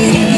Yeah.